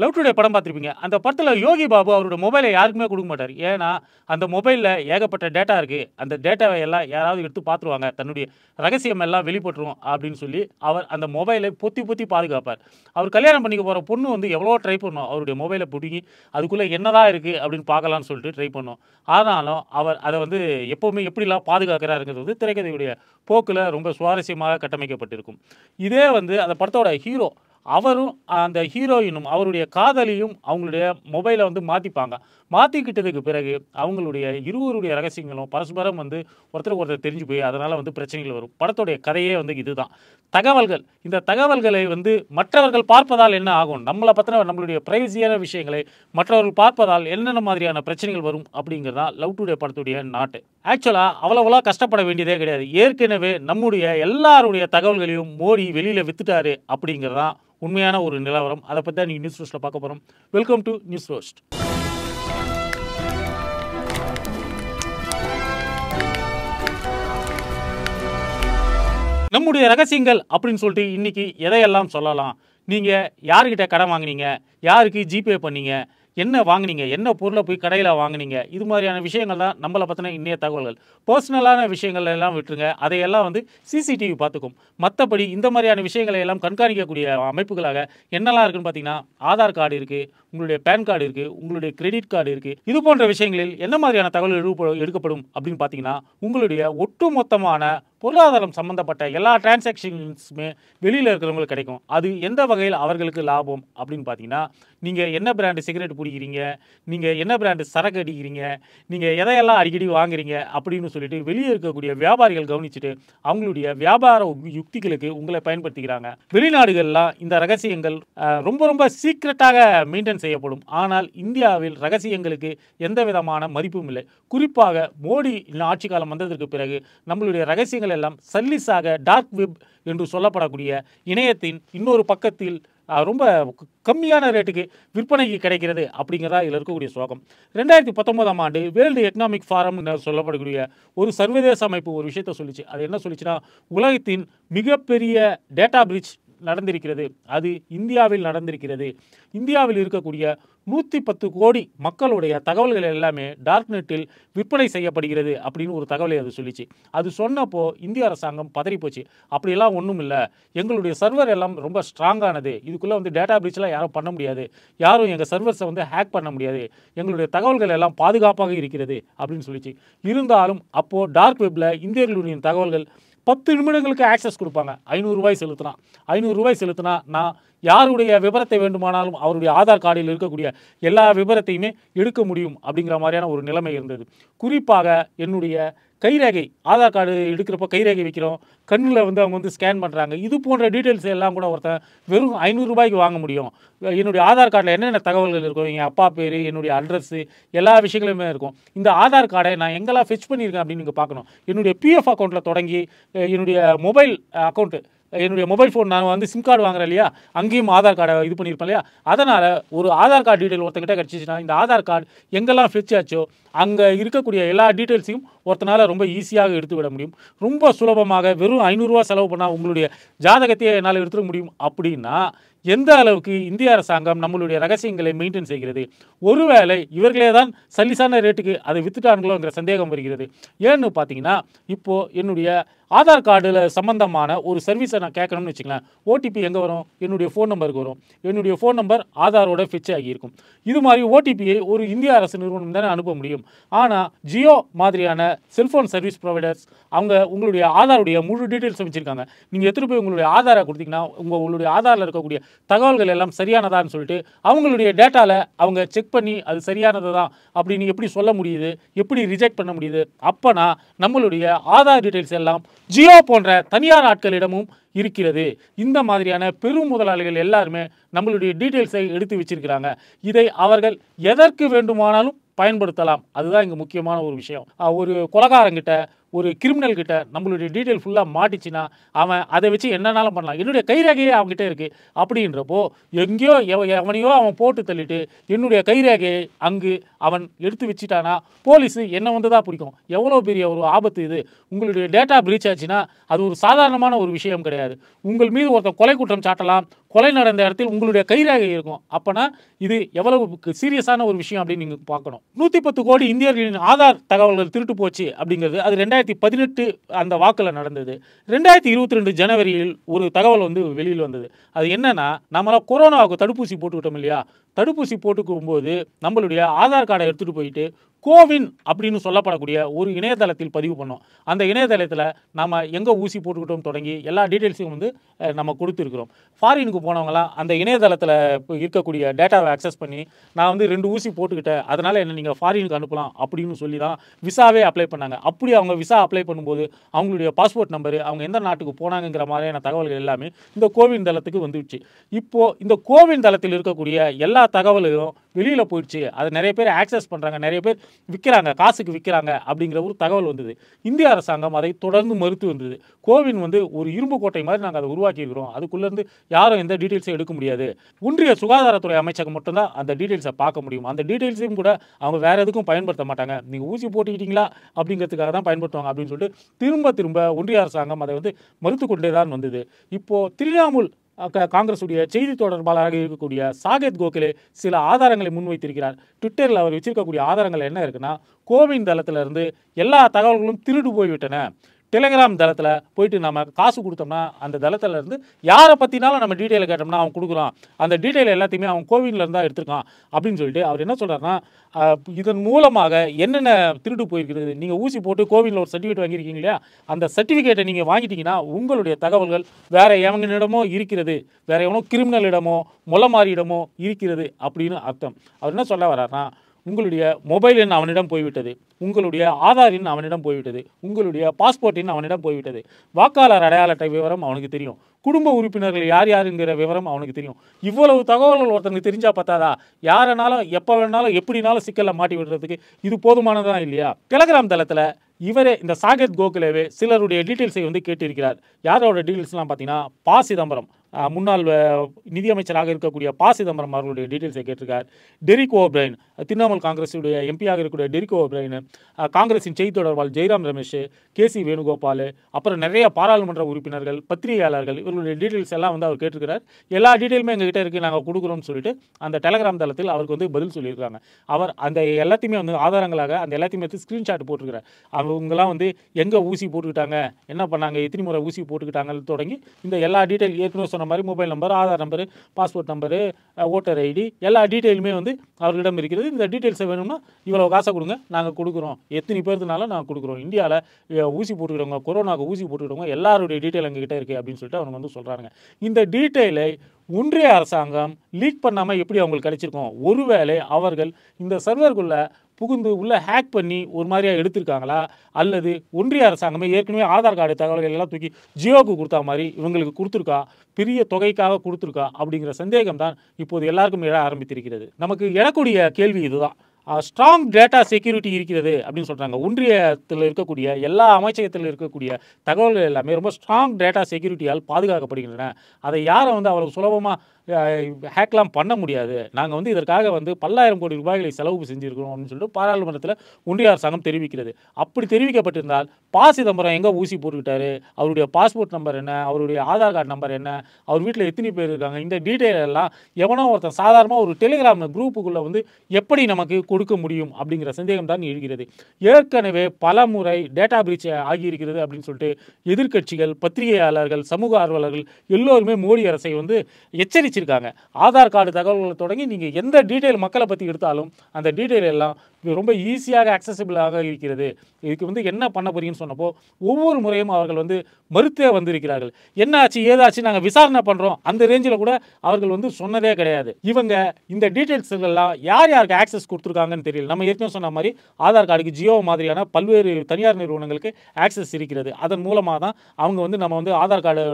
Love today படம் பார்த்துருப்பீங்க. அந்த படத்தில் யோகி பாபு அவரோட மொபைலை யாருக்குமே கொடுக்க மாட்டார். ஏன்னா அந்த மொபைலில் ஏகப்பட்ட டேட்டா இருக்குது அந்த டேட்டாவை எல்லாம் யாராவது எடுத்து பார்த்துருவாங்க. தன்னுடைய ரகசியம் எல்லாம் வெளிப்பட்டுரும் அப்படின்னு சொல்லி அவர் அந்த மொபைலை பொத்தி பொத்தி பாதுகாப்பார். அவர் கல்யாணம் பண்ணிக்க போகிற பொண்ணு வந்து எவ்வளோ ட்ரை பண்ணோம். அவருடைய மொபைலை பிடுங்கி அதுக்குள்ளே என்னதான் இருக்குது அப்படின்னு பார்க்கலாம்னு சொல்லிட்டு ட்ரை பண்ணோம். ஆனாலும் அவர் அதை வந்து எப்போவுமே எப்படிலாம் பாதுகாக்கிறாருங்கிறது வந்து திரைக்கதையுடைய போக்கில் ரொம்ப சுவாரஸ்யமாக கட்டமைக்கப்பட்டிருக்கும். இதே வந்து அந்த படத்தோட ஹீரோ அவரும் அந்த ஹீரோயினும் அவருடைய காதலியும் அவங்களுடைய மொபைலை வந்து மாற்றிப்பாங்க மாற்றிக்கிட்டதுக்கு பிறகு அவங்களுடைய இருவருடைய ரகசியங்களும் பரஸ்பரம் வந்து ஒருத்தருக்கு ஒருத்தர் தெரிஞ்சு போய் அதனால் வந்து பிரச்சனைகள் வரும். படத்துடைய கதையே வந்து இதுதான். தகவல்கள். இந்த தகவல்களை வந்து மற்றவர்கள் பார்ப்பதால் என்ன ஆகும்? நம்மளை பற்றின நம்மளுடைய பிரைவசியான விஷயங்களை மற்றவர்கள் பார்ப்பதால் என்னென்ன மாதிரியான பிரச்சனைகள் வரும் அப்படிங்கிறதா லவ் டுடே படத்துடைய நாட்டு. ஆக்சுவலாக அவ்வளோவெல்லாம் கஷ்டப்பட வேண்டியதே கிடையாது. ஏற்கனவே நம்முடைய எல்லாருடைய தகவல்களையும் மோடி வெளியில் வித்துட்டாரு அப்படிங்கிறதான் உண்மையான ஒரு நிலவரம். அதை பற்றி தான் நீங்கள் நியூஸ் ரோஸ்ட்டில் பார்க்க போகிறோம் வெல்கம் டு நியூஸ் ரோஸ்ட் நம்முடைய ரகசியங்கள் அப்படின்னு சொல்லிட்டு இன்னைக்கு எதையெல்லாம் சொல்லலாம்? நீங்கள் யார்கிட்ட கடன் வாங்குனீங்க? யாருக்கு ஜிபே பண்ணீங்க? என்ன வாங்குனீங்க? என்ன பொருளை போய் கடையில் வாங்குனீங்க? இது மாதிரியான விஷயங்கள் தான் நம்மளை பற்றின இன்றைய தகவல்கள். பர்சனலான விஷயங்கள் எல்லாம் விட்டுருங்க. அதையெல்லாம் வந்து சிசிடிவி பார்த்துக்கும். மற்றபடி இந்த மாதிரியான விஷயங்களை எல்லாம் கண்காணிக்கக்கூடிய அமைப்புகளாக என்னெல்லாம் இருக்குதுன்னு பார்த்தீங்கன்னா ஆதார் கார்டு இருக்குது உங்களுடைய பேன் கார்டு இருக்குது உங்களுடைய கிரெடிட் கார்டு இருக்குது இது போன்ற விஷயங்களில் என்ன மாதிரியான தகவல் எடுக்கப்படும் அப்படின்னு பார்த்தீங்கன்னா உங்களுடைய ஒட்டுமொத்தமான பொருளாதாரம் சம்பந்தப்பட்ட எல்லா டிரான்சாக்ஷன்ஸுமே வெளியில் இருக்கிறவங்களுக்கு கிடைக்கும். அது எந்த வகையில் அவர்களுக்கு லாபம் அப்படின்னு பார்த்தீங்கன்னா நீங்கள் என்ன பிராண்டு சிகரெட் பிடிக்கிறீங்க நீங்கள் என்ன பிராண்டு சரக்கு அடிக்கிறீங்க நீங்கள் எதையெல்லாம் அடிக்கடி வாங்குறீங்க அப்படின்னு சொல்லிட்டு வெளியே இருக்கக்கூடிய வியாபாரிகள் கவனிச்சுட்டு அவங்களுடைய வியாபார யுக்திகளுக்கு உங்களை பயன்படுத்திக்கிறாங்க. வெளிநாடுகள்லாம் இந்த ரகசியங்கள் ரொம்ப ரொம்ப சீக்ரெட்டாக மெயின்டைன் செய்யப்படும். ஆனால் இந்தியாவில் ரகசியங்களுக்கு எந்த விதமான மதிப்பும் இல்லை. குறிப்பாக மோடி ஆட்சி காலம் வந்ததற்கு பிறகு நம்மளுடைய ரகசியங்கள் எல்லாம் சல்லிஸாக டார்க் வெப் என்று சொல்லப்படக்கூடிய இணையத்தின் இன்னொரு பக்கத்தில் ரொம்ப கம்மியான ரேட்டுக்கு விற்பனைக்கு கிடைக்கிறது அப்படிங்கிறதா இதில் இருக்கக்கூடிய சோகம் ரெண்டாயிரத்தி பத்தொன்பதாம் ஆண்டு வேர்ல்டு எக்கனாமிக் ஃபாரம் சொல்லப்படக்கூடிய ஒரு சர்வதேச அமைப்பு ஒரு விஷயத்தை சொல்லிச்சு. அது என்ன சொல்லிச்சுன்னா உலகத்தின் மிகப்பெரிய டேட்டா பிரிட்ஜ் நடந்திருக்கிறது. அது இந்தியாவில் நடந்திருக்கிறது. இந்தியாவில் இருக்கக்கூடிய நூற்றி பத்து கோடி மக்களுடைய தகவல்கள் எல்லாமே டார்க் நெட்டில் விற்பனை செய்யப்படுகிறது அப்படின்னு ஒரு தகவலை அது சொல்லிச்சு. அது சொன்னப்போ இந்திய அரசாங்கம் பதறி போச்சு அப்படியெல்லாம் ஒன்றும் இல்லை. எங்களுடைய சர்வர் எல்லாம் ரொம்ப ஸ்ட்ராங்கானது இதுக்குள்ளே வந்து டேட்டா பிரீச்லாம் யாரும் பண்ண முடியாது. யாரும் எங்கள் சர்வர்ஸை வந்து ஹேக் பண்ண முடியாது. எங்களுடைய தகவல்கள் எல்லாம் பாதுகாப்பாக இருக்கிறது அப்படின்னு சொல்லிச்சு. இருந்தாலும் அப்போது டார்க் வெப்பில் இந்தியர்களுடைய தகவல்கள் பத்து நிமிடங்களுக்கு ஆக்சஸ் கொடுப்பாங்க. ஐநூறுரூவாய் செலுத்தினா. ஐநூறுரூவாய் செலுத்தினா நான் யாருடைய விவரத்தை வேண்டுமானாலும் அவருடைய ஆதார் கார்டில் இருக்கக்கூடிய எல்லா விவரத்தையுமே எடுக்க முடியும் அப்படிங்கிற மாதிரியான ஒரு நிலைமை இருந்தது. குறிப்பாக என்னுடைய கைரேகை ஆதார் கார்டு எடுக்கிறப்ப கைரேகை வைக்கிறோம். கண்ணில் வந்து அவங்க வந்து ஸ்கேன் பண்ணுறாங்க இது போன்ற டீட்டெயில்ஸ் எல்லாம் கூட ஒருத்தன் வெறும் ஐநூறுரூபாய்க்கு வாங்க முடியும். என்னுடைய ஆதார் கார்டில் என்னென்ன தகவல்கள் இருக்கும் என் அப்பா பேர் என்னுடைய அட்ரஸ்ஸு எல்லா விஷயங்களுமே இருக்கும். இந்த ஆதார் கார்டை நான் எங்கெல்லாம் ஃபிச் பண்ணியிருக்கேன் அப்படின்னு நீங்கள் பார்க்கணும். என்னுடைய பிஎஃப் அக்கௌண்ட்டில் தொடங்கி என்னுடைய மொபைல் அக்கௌண்ட்டு என்னுடைய மொபைல் ஃபோன் நான் வந்து சிம் கார்டு வாங்குறேன் இல்லையா? அங்கேயும் ஆதார் கார்டை இது பண்ணியிருப்பேன் இல்லையா? அதனால் ஒரு ஆதார் கார்டு டீட்டெயில் ஒருத்தங்கிட்ட கிடச்சிச்சின்னா இந்த ஆதார் கார்டு எங்கெல்லாம் ஃபிச் ஆச்சோ அங்கே இருக்கக்கூடிய எல்லா டீட்டெயில்ஸையும் ஒருத்தனால் ரொம்ப ஈஸியாக எடுத்து விட முடியும். ரொம்ப சுலபமாக வெறும் ஐநூறுரூவா செலவு பண்ணால் உங்களுடைய ஜாதகத்தையே என்னால் எடுத்துட முடியும். அப்படின்னா எந்த அளவுக்கு இந்திய அரசாங்கம் நம்மளுடைய ரகசியங்களை மெயின்டைன் செய்கிறது? ஒருவேளை இவர்களே தான் சல்லிசான ரேட்டுக்கு அதை வித்துட்டாங்களோங்கிற சந்தேகம் வருகிறது. ஏன்னு பார்த்தீங்கன்னா இப்போது என்னுடைய ஆதார் கார்டில் சம்பந்தமான ஒரு சர்வீஸை நான் கேட்கணும்னு வச்சுங்களேன் ஓடிபி எங்கே வரும்? என்னுடைய ஃபோன் நம்பருக்கு வரும். என்னுடைய ஃபோன் நம்பர் ஆதாரோட ஃபிச் ஆகியிருக்கும் இது மாதிரி ஓடிபியை ஒரு இந்திய அரசு நிறுவனம் தானே அனுப்ப முடியும். ஆனால் ஜியோ மாதிரியான செல்ஃபோன் சர்வீஸ் ப்ரொவைடர்ஸ் அவங்க உங்களுடைய ஆதாருடைய முழு டீட்டெயில்ஸ் வச்சுருக்காங்க. நீங்கள் எடுத்துகிட்டு போய் உங்களுடைய ஆதாரை கொடுத்தீங்கன்னா உங்கள் உங்களுடைய ஆதாரில் இருக்கக்கூடிய தகவல்கள் எல்லாம் சரியானதான்னு சொல்லிட்டு அவங்களுடைய டேட்டாவில் அவங்க செக் பண்ணி அது சரியானது தான் அப்படின்னு எப்படி சொல்ல முடியுது? எப்படி ரிஜெக்ட் பண்ண முடியுது? அப்போனா நம்மளுடைய ஆதார் டீட்டெயில்ஸ் எல்லாம் ஜியோ போன்ற தனியார் ஆட்களிடமும் இருக்கிறது. இந்த மாதிரியான பெரும் முதலாளிகள் எல்லாருமே நம்மளுடைய டீட்டெயில்ஸை எடுத்து வச்சிருக்கிறாங்க. இதை அவர்கள் எதற்கு வேண்டுமானாலும் பயன்படுத்தலாம். அதுதான் இங்கே முக்கியமான ஒரு விஷயம். ஒரு கொலகாரங்கிட்ட ஒரு கிரிமினல் கிட்ட நம்மளுடைய டீட்டெயில் ஃபுல்லாக மாட்டிச்சுன்னா அவன் அதை வச்சு என்னன்னாலும் பண்ணலாம். என்னுடைய கைரேகையே அவங்ககிட்ட இருக்குது அப்படின்றப்போ எங்கேயோ எவ எவனையோ அவன் போட்டு தள்ளிட்டு என்னுடைய கைரேகையை அங்கு அவன் எடுத்து வச்சுட்டானா போலீஸு என்ன வந்து தான் பிடிக்கும். எவ்வளோ பெரிய ஒரு ஆபத்து இது. உங்களுடைய டேட்டா பிரீச் ஆச்சுன்னா அது ஒரு சாதாரணமான ஒரு விஷயம் கிடையாது. உங்கள் மீது ஒருத்தன் கொலை குற்றம் சாட்டலாம். கொலை நடந்த இடத்தில் உங்களுடைய கைரேகை இருக்கும். அப்போனா இது எவ்வளவு சீரியஸான ஒரு விஷயம் அப்படின்னு நீங்கள் பார்க்கணும். நூற்றி பத்து கோடி இந்தியர்களின் ஆதார் தகவல்கள் திருட்டு போச்சு அப்படிங்கிறது அது ரெண்டாயிரத்தி பதினெட்டு அந்த வாக்கில் நடந்தது. ரெண்டாயிரத்தி இருபத்தி ரெண்டு ஜனவரியில் ஒரு தகவல் வந்து வெளியில் வந்தது. அது என்னென்னா நம்மளாம் கொரோனாவுக்கு தடுப்பூசி போட்டுக்கிட்டோம் இல்லையா? தடுப்பூசி போட்டுக்கும் போது நம்மளுடைய ஆதார் கார்டை எடுத்துகிட்டு போயிட்டு கோவின் அப்படின்னு சொல்லப்படக்கூடிய ஒரு இணையதளத்தில் பதிவு பண்ணோம். அந்த இணையதளத்தில் நம்ம எங்கே ஊசி போட்டுக்கிட்டோம் தொடங்கி எல்லா டீட்டெயில்ஸையும் வந்து நம்ம கொடுத்துருக்குறோம். ஃபாரினுக்கு போனவங்களாம் அந்த இணையதளத்தில் இப்போ இருக்கக்கூடிய டேட்டாவை அக்சஸ் பண்ணி நான் வந்து ரெண்டு ஊசி போட்டுக்கிட்டேன் அதனால் என்ன நீங்கள் ஃபாரினுக்கு அனுப்பலாம் அப்படின்னு சொல்லி தான் விசாவே அப்ளை பண்ணாங்க. அப்படி அவங்க விசா அப்ளை பண்ணும்போது அவங்களுடைய பாஸ்போர்ட் நம்பரு அவங்க எந்த நாட்டுக்கு போனாங்கங்கிற மாதிரியான தகவல்கள் எல்லாமே இந்த கோவின் தளத்துக்கு வந்துடுச்சு. இப்போது இந்த கோவின் தளத்தில் இருக்கக்கூடிய எல்லா தகவல்களும் வெளியில் போயிடுச்சு. அதை நிறைய பேர் ஆக்சஸ் பண்ணுறாங்க நிறைய பேர் விற்கிறாங்க காசுக்கு விற்கிறாங்க அப்படிங்கிற ஒரு தகவல் வந்தது. இந்திய அரசாங்கம் அதை தொடர்ந்து மறுத்து வந்தது. கோவின் வந்து ஒரு இரும்பு கோட்டை மாதிரி நாங்கள் அதை உருவாக்கி இருக்கிறோம் அதுக்குள்ளேருந்து யாரும் எந்த டீட்டெயில்ஸும் எடுக்க முடியாது. ஒன்றிய சுகாதாரத்துறை அமைச்சகம் மட்டும்தான் அந்த டீட்டெயில்ஸை பார்க்க முடியும். அந்த டீட்டெயில்ஸையும் கூட அவங்க வேறு எதுக்கும் பயன்படுத்த மாட்டாங்க. நீங்கள் ஊசி போட்டுக்கிட்டீங்களா அப்படிங்கிறதுக்காக தான் பயன்படுத்துவாங்க அப்படின்னு சொல்லிட்டு திரும்ப திரும்ப ஒன்றிய அரசாங்கம் அதை வந்து மறுத்து கொண்டே தான் வந்தது. இப்போது திரிணாமுல் க- காங்கிரசுடைய செய்தி தொடர்பாளராக இருக்கக்கூடிய சாகேத் கோகலே சில ஆதாரங்களை முன்வைத்திருக்கிறார். ட்விட்டரில் அவர் வச்சிருக்கக்கூடிய ஆதாரங்கள் என்ன இருக்குன்னா கோவின் தளத்திலிருந்து எல்லா தகவல்களும் திருடு போய்விட்டன. டெலிகிராம் தளத்தில் போயிட்டு நம்ம காசு கொடுத்தோம்னா அந்த தளத்தில் இருந்து யாரை பற்றினாலும் நம்ம டீட்டெயில் கேட்டோம்னா அவன் கொடுக்குறான் அந்த டீட்டெயில் எல்லாத்தையுமே அவன் கோவிலில் இருந்தால் எடுத்திருக்கான் அப்படின்னு சொல்லிட்டு அவர் என்ன சொல்கிறாருன்னா இதன் மூலமாக என்னென்ன திருடு போயிருக்கிறது? நீங்கள் ஊசி போட்டு கோவிலில் ஒரு சர்டிஃபிகேட் வாங்கியிருக்கீங்க இல்லையா? அந்த சர்டிஃபிகேட்டை நீங்கள் வாங்கிட்டீங்கன்னா உங்களுடைய தகவல்கள் வேற எவனிடமோ இருக்கிறது. வேறு எவனோ கிரிமினலிடமோ முளமாரியிடமோ இருக்கிறது அப்படின்னு அர்த்தம். அவர் என்ன சொல்ல வர்றாருன்னா உங்களுடைய மொபைல் எண் அவனிடம் போய்விட்டது. உங்களுடைய ஆதார் எண் அவனிடம் போய்விட்டது. உங்களுடைய பாஸ்போர்ட் எண் அவனிடம் போய்விட்டது. வாக்காளர் அடையாள அட்டை விவரம் அவனுக்கு தெரியும். குடும்ப உறுப்பினர்கள் யார் யாருங்கிற விவரம் அவனுக்கு தெரியும். இவ்வளவு தகவல்கள் ஒருத்தனுக்கு தெரிஞ்சா பார்த்தாதா யாரனாலும் எப்போ வேணாலும் எப்படினாலும் சிக்கலில் மாட்டி விடுறதுக்கு இது போதுமானதான் இல்லையா? டெலகிராம் தளத்தில் இவரே இந்த சாகேத் கோகுலேவே சிலருடைய டீட்டெயில்ஸை வந்து கேட்டிருக்கிறார். யாரோட டீட்டெயில்ஸ்லாம் பார்த்தீங்கன்னா பா சிதம்பரம். முன்னாள் நிதியமைச்சராக இருக்கக்கூடிய பா. சிதம்பரம் அவர்களுடைய டீட்டெயில்ஸை கேட்டிருக்கார். டெரிக் ஓப்ரைன் திரிணாமுல் காங்கிரஸுடைய எம்பியாக இருக்கக்கூடிய டெரிக் ஓப்ரைன் காங்கிரஸின் செய்தி தொடர்பாளர் ஜெய்ராம் ரமேஷ் கே. சி. வேணுகோபால் அப்புறம் நிறைய பாராளுமன்ற உறுப்பினர்கள் பத்திரிகையாளர்கள் இவர்களுடைய டீட்டெயில்ஸ் எல்லாம் வந்து அவர் கேட்டிருக்கிறார். எல்லா டீட்டெயிலுமே எங்ககிட்ட இருக்குது நாங்கள் கொடுக்குறோம்னு சொல்லிட்டு அந்த டெலகிராம் தளத்தில் அவருக்கு வந்து பதில் சொல்லியிருக்காங்க. அவர் அந்த எல்லாத்தையுமே வந்து ஆதாரங்களாக அந்த எல்லாத்தையுமே எடுத்து ஸ்க்ரீன்ஷாட் போட்டிருக்கிறார். அவங்கெல்லாம் வந்து எங்கே ஊசி போட்டுக்கிட்டாங்க என்ன பண்ணாங்க எத்தனை முறை ஊசி போட்டுக்கிட்டாங்கன்னு தொடங்கி இந்த எல்லா டீட்டெயில் ஏற்கனவே சொன்ன மாதிரி mobile number Aadhaar number passport number voter ID எல்லா டீட்டெயிலுமே வந்து அவர்களிடம் இருக்கிறது. இந்த டீட்டெயில்ஸை வேணும்னா இவ்வளோ காசை கொடுங்க. நாங்கள் கொடுக்குறோம். எத்தனை பேர்த்துனால நாங்கள் கொடுக்குறோம். இந்தியாவில் ஊசி போட்டுக்கிறவங்க கொரோனாவுக்கு ஊசி போட்டுக்கிறவங்க எல்லாருடைய டீட்டெயில் எங்ககிட்ட இருக்குது அப்படின்னு சொல்லிட்டு அவங்க வந்து சொல்கிறாங்க இந்த டீட்டெயிலை ஒன்றிய அரசாங்கம் லீக் பண்ணாமல் எப்படி அவங்களுக்கு கிடைச்சிருக்கோம் ஒருவேளை அவர்கள் இந்த சர்வருக்குள்ளே புகுந்து உள்ளே ஹேக் பண்ணி ஒரு மாதிரியா எடுத்திருக்காங்களா? அல்லது ஒன்றிய அரசாங்கமே ஏற்கனவே ஆதார் கார்டு தகவல்கள் எல்லாம் தூக்கி ஜியோவுக்கு கொடுத்தா மாதிரி இவங்களுக்கு கொடுத்துருக்கா? பெரிய தொகைக்காக கொடுத்துருக்கா? அப்படிங்கிற சந்தேகம் தான் இப்போது எல்லாருக்கும் எழ ஆரம்பித்திருக்கிறது. நமக்கு எழக்கூடிய கேள்வி இதுதான். ஸ்ட்ராங் டேட்டா செக்யூரிட்டி இருக்கிறது அப்படின்னு சொல்கிறாங்க ஒன்றியத்தில் இருக்கக்கூடிய எல்லா அமைச்சகத்தில் இருக்கக்கூடிய தகவல்கள் எல்லாமே ரொம்ப ஸ்ட்ராங் டேட்டா செக்யூரிட்டியால் பாதுகாக்கப்படுகின்றன. அதை யாரும் வந்து அவ்வளவு சுலபமாக ஹேக்லாம் பண்ண முடியாது. நாங்கள் வந்து இதற்காக வந்து பல்லாயிரம் கோடி ரூபாய்களை செலவு செஞ்சுருக்கிறோம் அப்படின்னு சொல்லிட்டு பாராளுமன்றத்தில் ஒன்றிய அரசாங்கம் தெரிவிக்கிறது. அப்படி தெரிவிக்கப்பட்டிருந்தால் பா சிதம்பரம் எங்கே ஊசி போட்டுக்கிட்டாரு? அவருடைய பாஸ்போர்ட் நம்பர் என்ன? அவருடைய ஆதார் கார்டு நம்பர் என்ன? அவர் வீட்டில் எத்தனை பேர் இருக்காங்க? இந்த டீட்டெயில் எல்லாம் எவனோ ஒருத்தன் சாதாரணமாக ஒரு டெலிகிராம் குரூப்புக்குள்ளே வந்து எப்படி நமக்கு கொடுக்க முடியும் அப்படிங்கிற சந்தேகம் தான் எழுகிறது. ஏற்கனவே பல முறை டேட்டா பிரீச் ஆகியிருக்கிறது அப்படின்னு சொல்லிட்டு எதிர்க்கட்சிகள் பத்திரிகையாளர்கள் சமூக ஆர்வலர்கள் எல்லோருமே மோடி அரசை வந்து எச்சரிச்சிருக்காங்க. ஆதார் கார்டு தகவல்களை தொடங்கி நீங்கள் எந்த டீட்டெயில் மக்களை பற்றி எடுத்தாலும் அந்த டீட்டெயில் எல்லாம் ரொம்ப ஈஸியாக அக்சசிபிளாக இருக்கிறது. இதுக்கு வந்து என்ன பண்ண போறீங்கன்னு சொன்னப்போ ஒவ்வொரு முறையும் அவர்கள் வந்து மறுத்தே வந்திருக்கிறார்கள். என்ன ஆச்சு ஏதாச்சு நாங்கள் விசாரணை பண்ணுறோம் அந்த ரேஞ்சில் கூட அவர்கள் வந்து சொன்னதே கிடையாது. இவங்க இந்த டீட்டெயில்ஸ்கள்லாம் யார் யாருக்கு ஆக்சஸ் கொடுத்துருக்காங்கன்னு தெரியல. நம்ம ஏற்கனவே சொன்ன மாதிரி ஆதார் கார்டுக்கு ஜியோ மாதிரியான பல்வேறு தனியார் நிறுவனங்களுக்கு ஆக்சஸ் இருக்கிறது. அதன் மூலமாக தான் அவங்க வந்து நம்ம வந்து ஆதார் கார்டு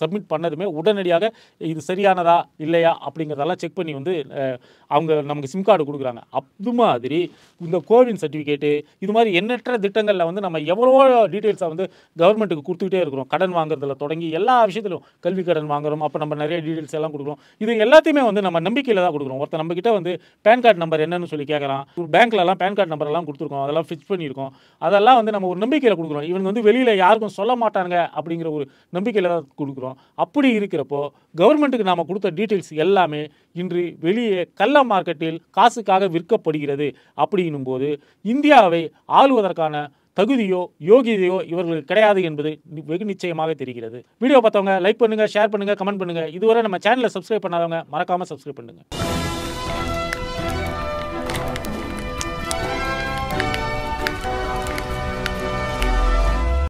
சப்மிட் பண்ணதுமே உடனடியாக இது சரியானதா இல்லையா அப்படிங்கிறதெல்லாம் செக் பண்ணி வந்து அவங்க நமக்கு சிம் கார்டு கொடுக்குறாங்க. அது மாதிரி இந்த கோவின் சர்டிஃபிகேட்டு இது மாதிரி எண்ணற்ற திட்டங்களில் வந்து நம்ம எவ்வளோ டீட்டெயில்ஸை வந்து கவர்மெண்ட்டுக்கு கொடுத்துக்கிட்டே இருக்கிறோம். கடன் வாங்குறதுல தொடங்கி எல்லா விஷயத்திலும் கல்வி கடன் வாங்குறோம். அப்போ நம்ம நிறைய டீட்டெயில்ஸ் எல்லாம் கொடுக்குறோம். இது எல்லாத்தையுமே வந்து நம்ம நம்பிக்கையில் தான் கொடுக்குறோம். ஒருத்தர் நம்ம வந்து பேன் கார்டு நம்பர் என்னன்னு சொல்லி கேட்குறான் பேங்க்லலாம் பேன் கார்டு நம்பர் எல்லாம் கொடுத்துருக்கோம். அதெல்லாம் ஃபிக்ஸ் பண்ணியிருக்கோம். அதெல்லாம் வந்து நம்ம ஒரு நம்பிக்கையில் கொடுக்குறோம். இவங்க வந்து வெளியில் யாருக்கும் சொல்ல மாட்டாங்க அப்படிங்கிற ஒரு நம்பிக்கையில் தான் கொடுக்குறோம். அப்படி இருக்கிறப்போ கவர்மெண்ட்டுக்கு நாம் கொடுத்த டீட்டெயில்ஸ் எல்லாமே இன்று வெளியே கள்ள மார்க்கெட்டில் காசுக்காக விற்கப்படுகிறது அப்படின்னும் போது இந்தியாவை ஆளுவதற்கான தகுதியோ யோகியதையோ இவர்களுக்கு கிடையாது என்பது நி- வெகு நிச்சயமாக தெரிகிறது. வீடியோ பார்த்தவங்க லைக் பண்ணுங்கள் ஷேர் பண்ணுங்கள் கமெண்ட் பண்ணுங்கள் இதுவரை நம்ம சேனலை சப்ஸ்கிரைப் பண்ணாதவங்க மறக்காமல் சப்ஸ்கிரைப் பண்ணுங்கள்